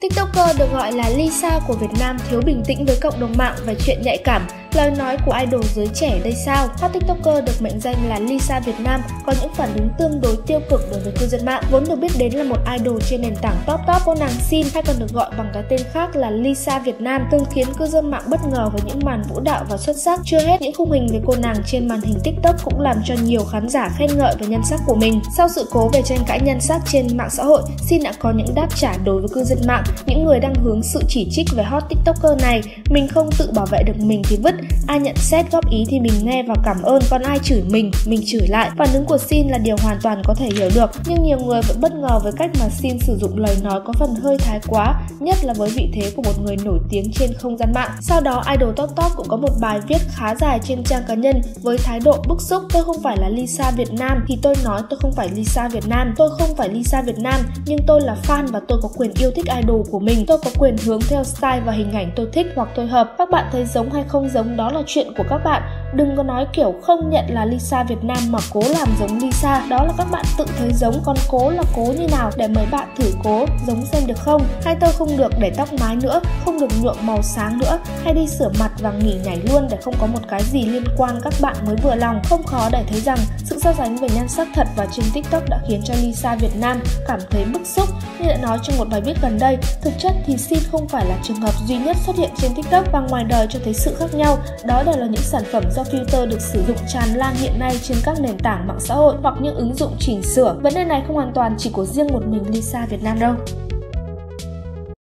TikToker được gọi là Lisa của Việt Nam thiếu bình tĩnh với cộng đồng mạng và chuyện nhạy cảm. Lời nói của idol giới trẻ đây sao? Hot TikToker được mệnh danh là Lisa Việt Nam có những phản ứng tương đối tiêu cực đối với cư dân mạng. Vốn được biết đến là một idol trên nền tảng top top cô nàng Sin hay còn được gọi bằng cái tên khác là Lisa Việt Nam từng khiến cư dân mạng bất ngờ với những màn vũ đạo và xuất sắc. Chưa hết những khung hình về cô nàng trên màn hình TikTok cũng làm cho nhiều khán giả khen ngợi về nhân sắc của mình. Sau sự cố về tranh cãi nhân sắc trên mạng xã hội, Sin đã có những đáp trả đối với cư dân mạng, những người đang hướng sự chỉ trích về hot TikToker này. Mình không tự bảo vệ được mình thì vứt, ai nhận xét góp ý thì mình nghe và cảm ơn. Còn ai chửi mình mình chửi lại. Phản ứng của Sin là điều hoàn toàn có thể hiểu được. Nhưng nhiều người vẫn bất ngờ với cách mà Sin sử dụng lời nói có phần hơi thái quá, nhất là với vị thế của một người nổi tiếng trên không gian mạng. Sau đó, idol top top cũng có một bài viết khá dài trên trang cá nhân với thái độ bức xúc. Tôi không phải là Lisa Việt Nam thì tôi nói tôi không phải Lisa Việt Nam. Tôi không phải Lisa Việt Nam, nhưng tôi là fan và tôi có quyền yêu thích idol của mình. Tôi có quyền hướng theo style và hình ảnh tôi thích hoặc tôi hợp. Các bạn thấy giống hay không giống đó là chuyện của các bạn. Đừng có nói kiểu không nhận là Lisa Việt Nam mà cố làm giống Lisa. Đó là các bạn tự thấy giống còn cố là cố như nào để mấy bạn thử cố, giống xem được không? Hay tôi không được để tóc mái nữa, không được nhuộm màu sáng nữa. Hay đi sửa mặt và nghỉ nhảy luôn để không có một cái gì liên quan các bạn mới vừa lòng. Không khó để thấy rằng sự so sánh về nhan sắc thật và trên tiktok đã khiến cho Lisa Việt Nam cảm thấy bức xúc. Như đã nói trong một bài viết gần đây, thực chất thì xin không phải là trường hợp duy nhất xuất hiện trên tiktok và ngoài đời cho thấy sự khác nhau đó đều là những sản phẩm do filter được sử dụng tràn lan hiện nay trên các nền tảng mạng xã hội hoặc những ứng dụng chỉnh sửa. Vấn đề này không hoàn toàn chỉ của riêng một mình Lisa Việt Nam đâu.